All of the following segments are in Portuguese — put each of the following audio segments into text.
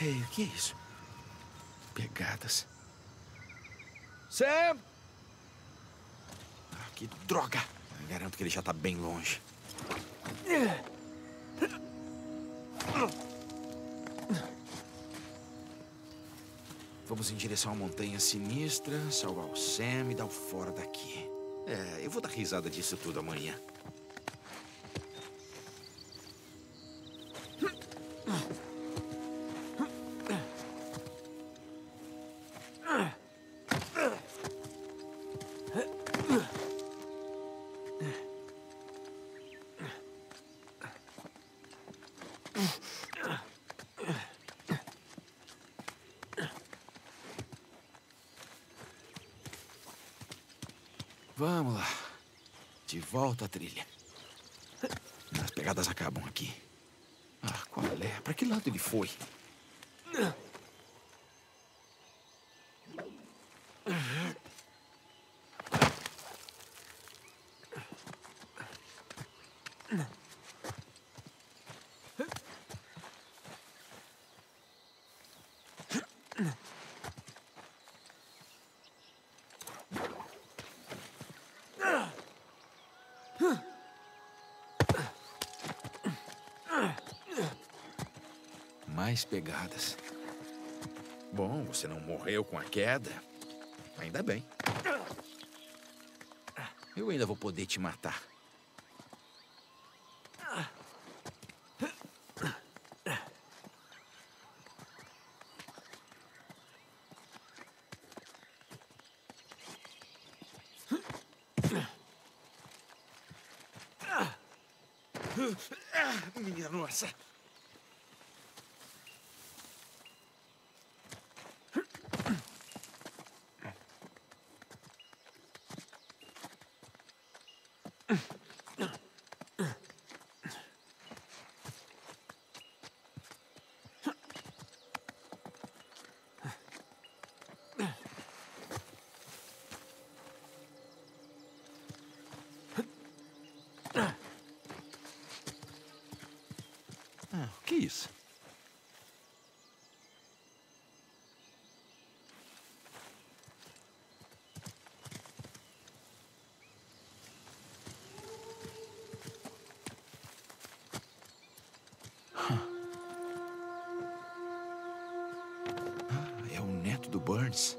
Ei, o que é isso? Pegadas. Sam! Ah, que droga! Eu garanto que ele já tá bem longe. Vamos em direção à montanha sinistra, salvar o Sam e dar o fora daqui. É, eu vou dar risada disso tudo amanhã. Vamos lá. De volta à trilha. As pegadas acabam aqui. Ah, qual é? Pra que lado ele foi? Mais pegadas. Bom, você não morreu com a queda. Ainda bem. Eu ainda vou poder te matar. Minha nossa. Ah, o que é isso? Ah, é do Burns.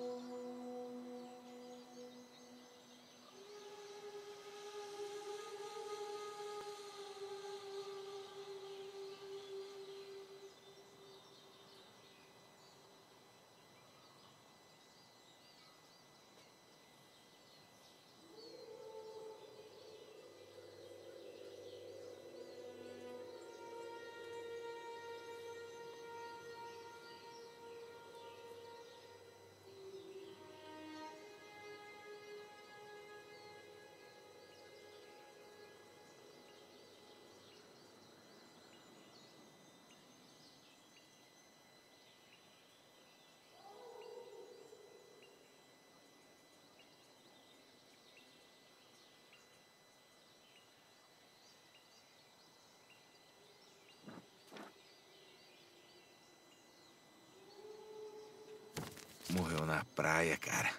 Morreu na praia, cara.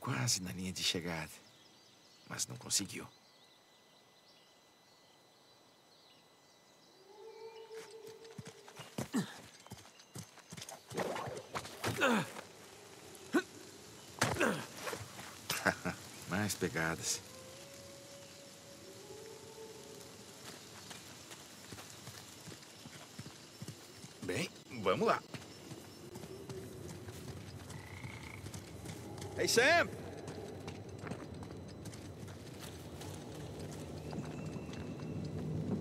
Quase na linha de chegada. Mas não conseguiu. Mais pegadas. Bem, vamos lá. Hey, Sam!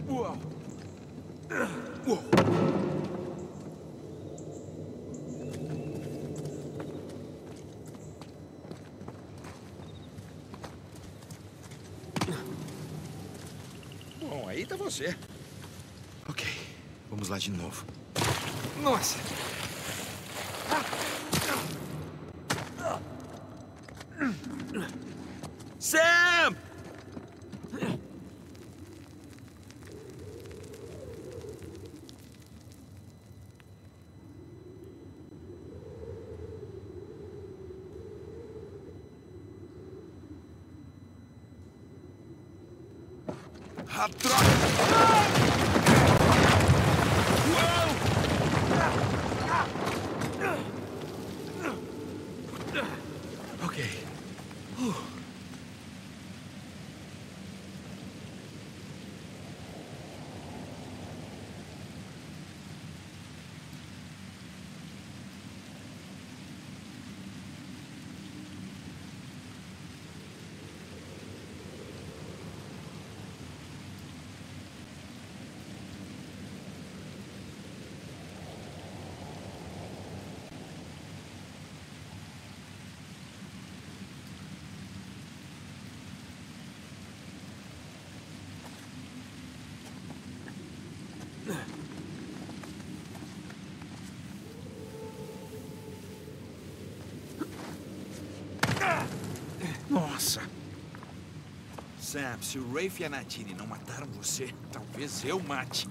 Uau! Uau! Bom, aí tá você. Ok, vamos lá de novo. Nossa! Sam! A droga! Ok. Uh. Nossa! Sam, se o Rafe e a Nadine não mataram você, talvez eu mate.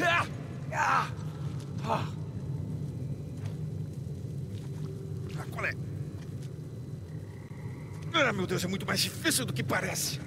Ah! Ah! Ah! Ah, qual é? Ah, meu Deus, é muito mais difícil do que parece.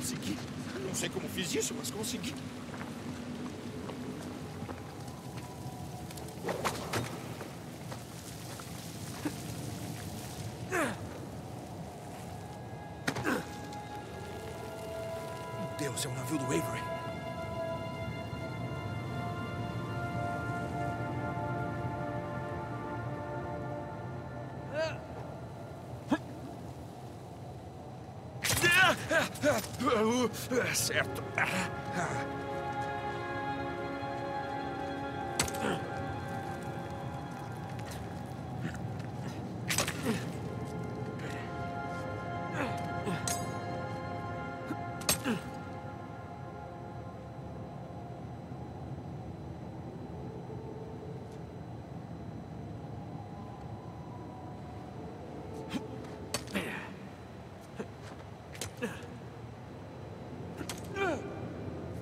Consegui. Não sei como fiz isso, mas consegui. Certo.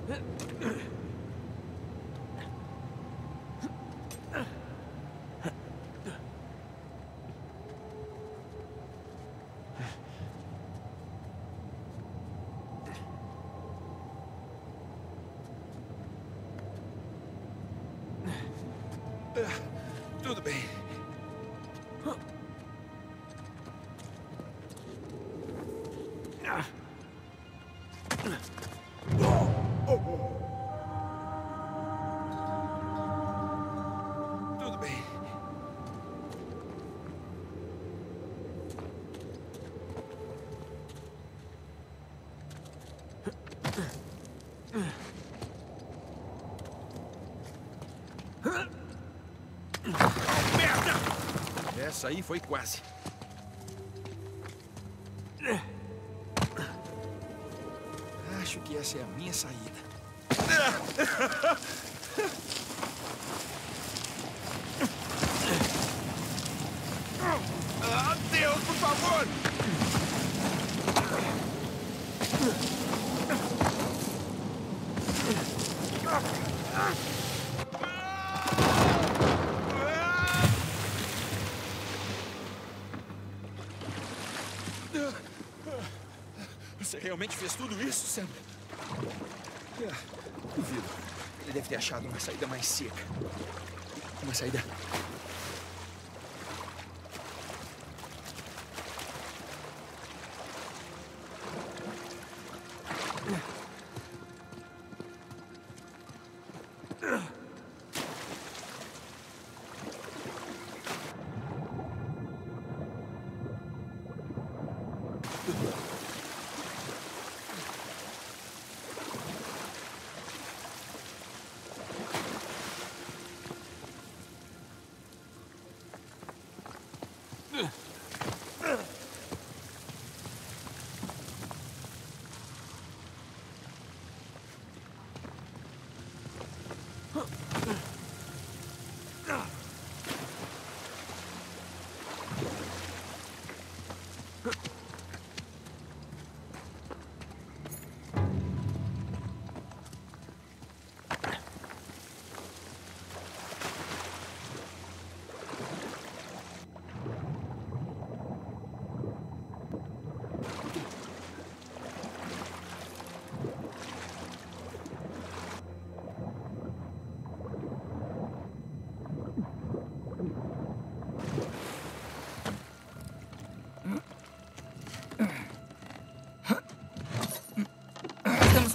Huh? Essa aí foi quase. Acho que essa é a minha saída. por favor! Você realmente fez tudo isso, Sam? É, duvido. Ele deve ter achado uma saída mais seca. Uma saída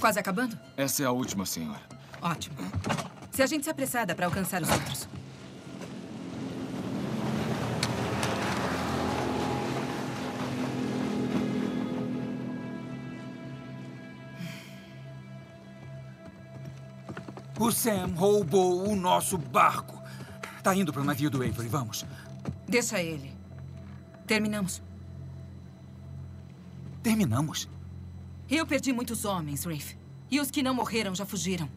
quase acabando? Essa é a última, senhora. Ótimo. Se a gente se apressar, dá para alcançar os outros. O Sam roubou o nosso barco. Tá indo para o navio do Avery, vamos. Deixa ele. Terminamos. Terminamos? Eu perdi muitos homens, Rafe. E os que não morreram já fugiram.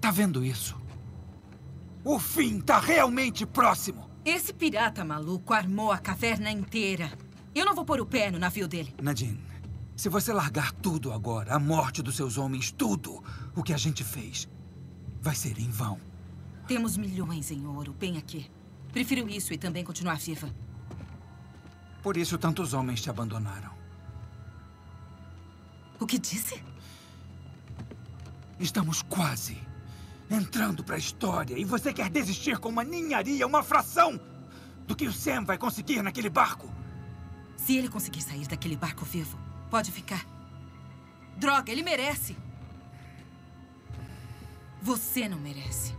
Tá vendo isso? O fim tá realmente próximo. Esse pirata maluco armou a caverna inteira. Eu não vou pôr o pé no navio dele. Nadine, se você largar tudo agora, a morte dos seus homens, tudo o que a gente fez, vai ser em vão. Temos milhões em ouro, bem aqui. Prefiro isso e também continuar viva. Por isso tantos homens te abandonaram. O que disse? Estamos quase entrando para a história e você quer desistir com uma ninharia, uma fração do que o Sam vai conseguir naquele barco. Se ele conseguir sair daquele barco vivo, pode ficar. Droga, ele merece. Você não merece.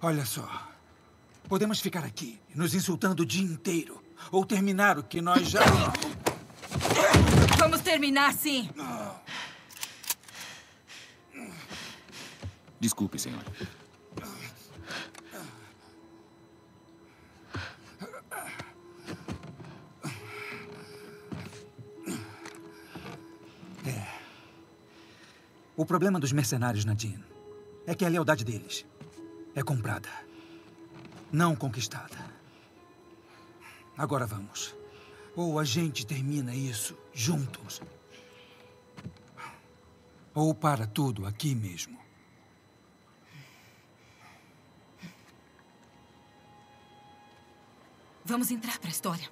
Olha só. Podemos ficar aqui, nos insultando o dia inteiro. Ou terminar o que nós já... Vamos terminar, sim. Desculpe, senhor. É. O problema dos mercenários, Nadine, é que a lealdade deles é comprada não conquistada. Agora vamos. Ou a gente termina isso juntos. Ou para tudo aqui mesmo. Vamos entrar para a história.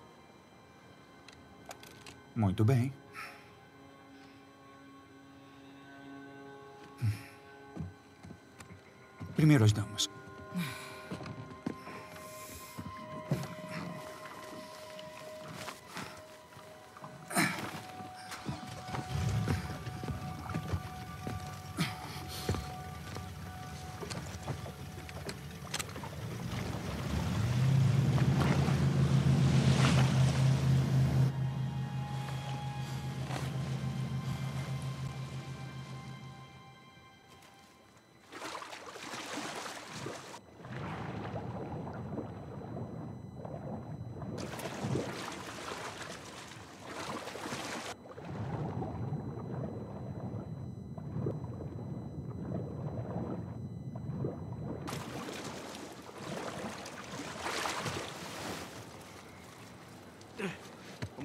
Muito bem. Primeiro as damas.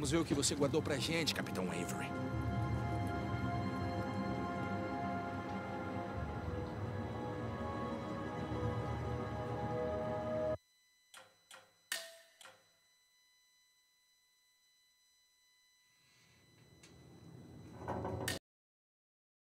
Vamos ver o que você guardou pra gente, Capitão Avery.